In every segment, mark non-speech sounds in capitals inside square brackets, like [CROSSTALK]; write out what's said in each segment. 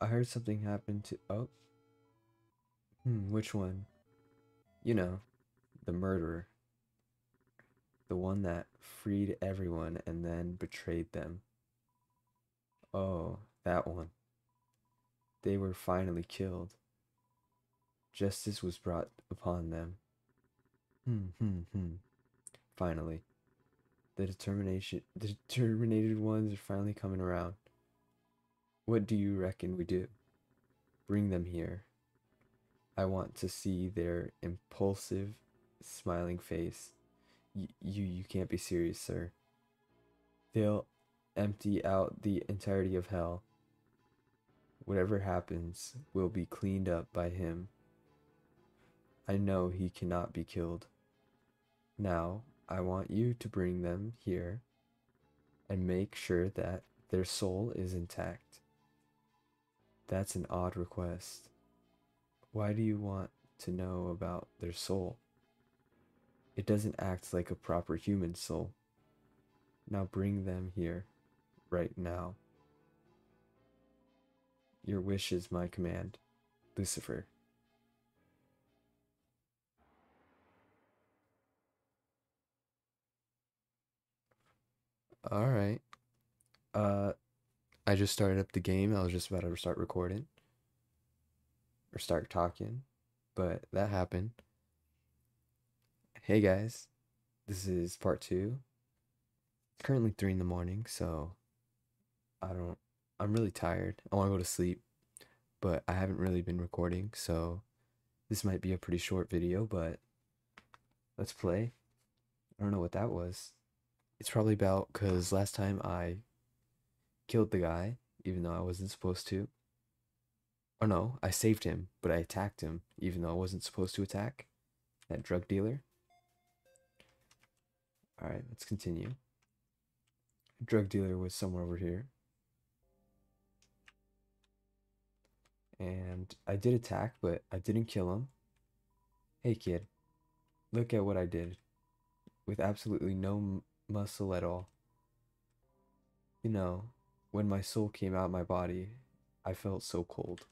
I heard something happened to. Oh. Hmm, which one? You know, the murderer. The one that freed everyone and then betrayed them. Oh, that one. They were finally killed. Justice was brought upon them. Hmm, hmm, hmm. Finally. The determination the determinated ones are finally coming around. What do you reckon we do? Bring them here. I want to see their impulsive, smiling face. Y- you you can't be serious, sir. They'll empty out the entirety of hell. Whatever happens will be cleaned up by him. I know he cannot be killed. Now, I want you to bring them here and make sure that their soul is intact. That's an odd request. Why do you want to know about their soul? It doesn't act like a proper human soul. Now bring them here, right now. Your wish is my command, Lucifer. All right. Uh, I just started up the game. I was just about to start recording or start talking, but that happened. Hey guys, this is part two. It's currently three in the morning, so I don't. I'm really tired. I want to go to sleep, but I haven't really been recording, so this might be a pretty short video, but let's play. I don't know what that was. It's probably about because last time I killed the guy, even though I wasn't supposed to. Oh no, I saved him, but I attacked him, even though I wasn't supposed to attack that drug dealer. Alright, let's continue. Drug dealer was somewhere over here. And I did attack, but I didn't kill him. Hey kid, look at what I did. With absolutely no muscle at all. You know, when my soul came out my body, I felt so cold.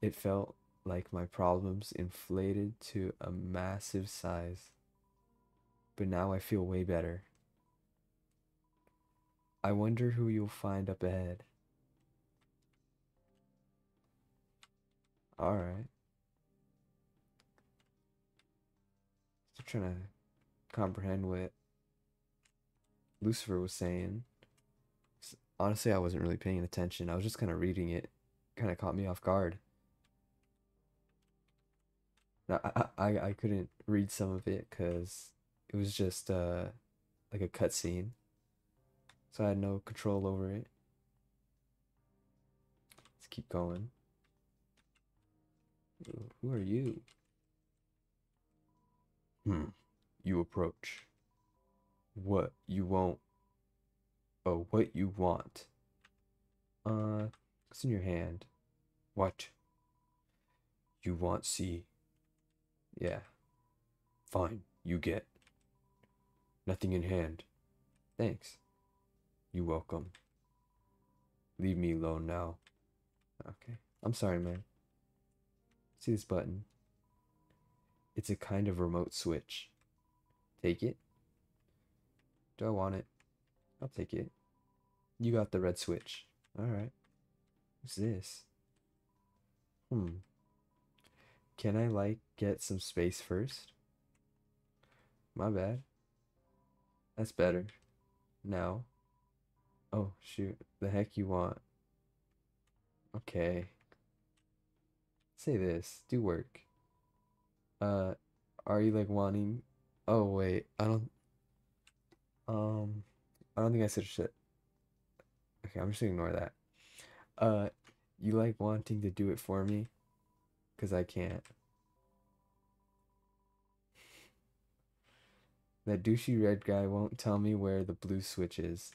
It felt like my problems inflated to a massive size. But now I feel way better. I wonder who you'll find up ahead. Alright. Still trying to comprehend what Lucifer was saying. Honestly, I wasn't really paying attention. I was just kind of reading it. Kind of caught me off guard. Now, I, I, I couldn't read some of it because it was just uh, like a cutscene. So I had no control over it. Let's keep going. Who are you? Hmm. You approach. What you won't. Oh, what you want. Uh, what's in your hand? What? You want C. Yeah. Fine, you get. Nothing in hand. Thanks. You welcome. Leave me alone now. Okay. I'm sorry, man. See this button? It's a kind of remote switch. Take it. Do I want it? I'll take it. You got the red switch. Alright. What's this? Hmm. Can I, like, get some space first? My bad. That's better. Now. Oh, shoot. The heck you want? Okay. Say this. Do work. Uh, are you, like, wanting... Oh, wait. I don't... Um, I don't think I said shit. Okay, I'm just gonna ignore that. Uh, you like wanting to do it for me? Because I can't. [LAUGHS] That douchey red guy won't tell me where the blue switch is.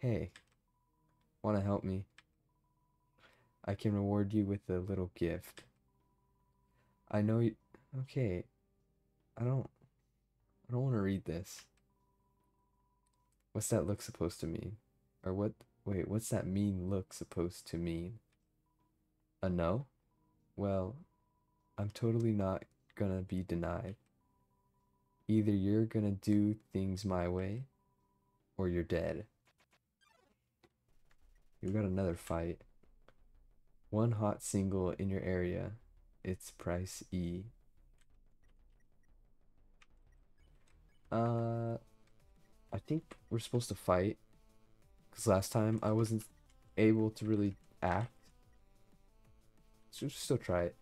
Hey, wanna help me? I can reward you with a little gift. I know you. Okay, I don't. I don't want to read this. What's that look supposed to mean? Or what Wait, what's that mean look supposed to mean? A no? Well, I'm totally not gonna be denied. Either you're gonna do things my way, or you're dead. You got another fight. One hot single in your area. It's price E. Uh, I think we're supposed to fight. Because last time I wasn't able to really act. So just still try it.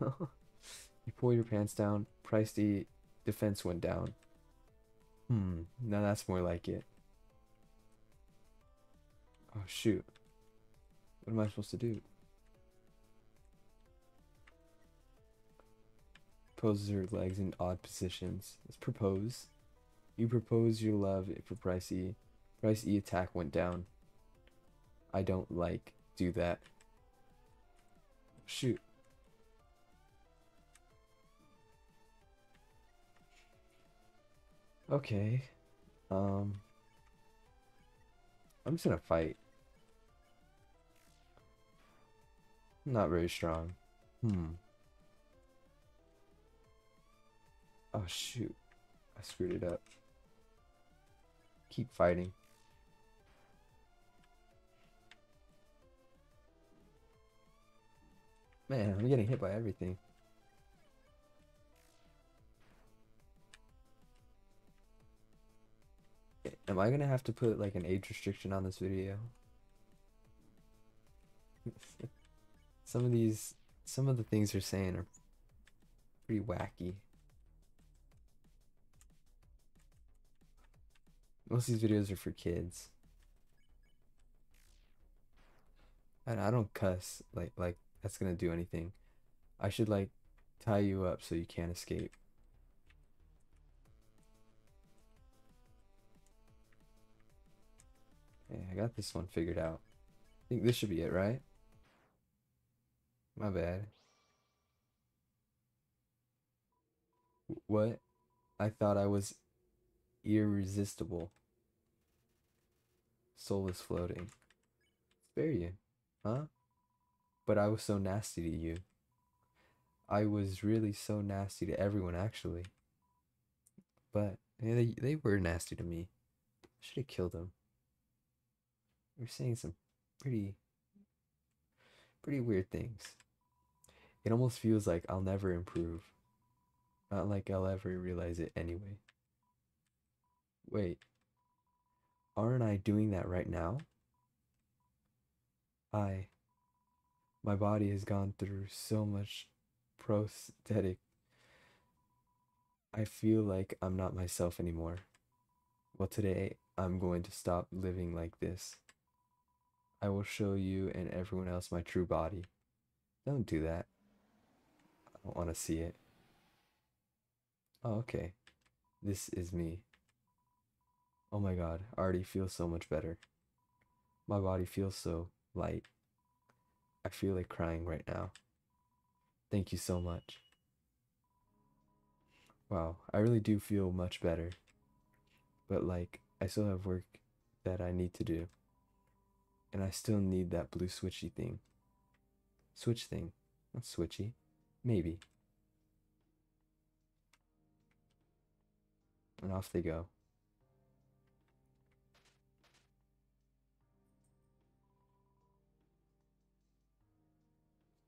[LAUGHS] you pull your pants down. Price D. Defense went down. Hmm. Now that's more like it. Oh shoot. What am I supposed to do? Poses her legs in odd positions. Let's propose. You propose your love for Price E. Price E attack went down. I don't like do that. Shoot. Okay. Um I'm just gonna fight. Not very strong. Hmm. Oh shoot. I screwed it up. Keep fighting. Man, I'm getting hit by everything. Am I gonna have to put like an age restriction on this video? [LAUGHS] some of these, some of the things they're saying are pretty wacky. Most of these videos are for kids. And I don't cuss like like that's gonna do anything. I should like tie you up so you can't escape. Okay, I got this one figured out. I think this should be it, right? My bad. What? I thought I was irresistible. Soulless floating. Spare you, huh? But I was so nasty to you. I was really so nasty to everyone, actually. But yeah, they, they were nasty to me. I Should have killed them. You're saying some pretty, pretty weird things. It almost feels like I'll never improve. Not like I'll ever realize it anyway. Wait. Aren't I doing that right now? I. My body has gone through so much prosthetic. I feel like I'm not myself anymore. Well, today I'm going to stop living like this. I will show you and everyone else my true body. Don't do that. I don't want to see it. Oh, okay. This is me. Oh my god, I already feel so much better. My body feels so light. I feel like crying right now. Thank you so much. Wow, I really do feel much better. But like, I still have work that I need to do. And I still need that blue switchy thing. Switch thing. Not switchy. Maybe. And off they go.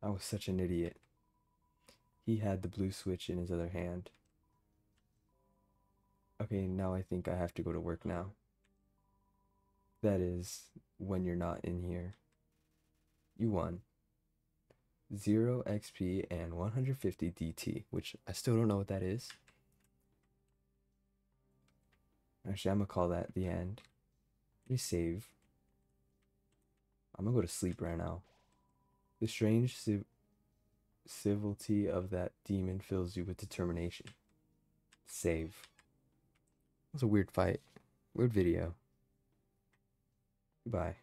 I was such an idiot. He had the blue switch in his other hand. Okay, now I think I have to go to work now. That is, when you're not in here. You won. 0 XP and 150 DT, which I still don't know what that is. Actually, I'm gonna call that the end. Let me save. I'm gonna go to sleep right now. The strange civ civility of that demon fills you with determination. Save. It was a weird fight. Weird video. Goodbye.